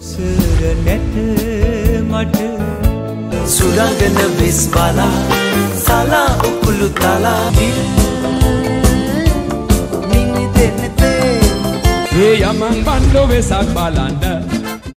සර නැට මට සුරංගන වෙස් බලා සලා උකුළු තලා. මිනි දෙන්නතේ ඒ යමන් බන්ඩෝ වෙසක් බලන්ඩ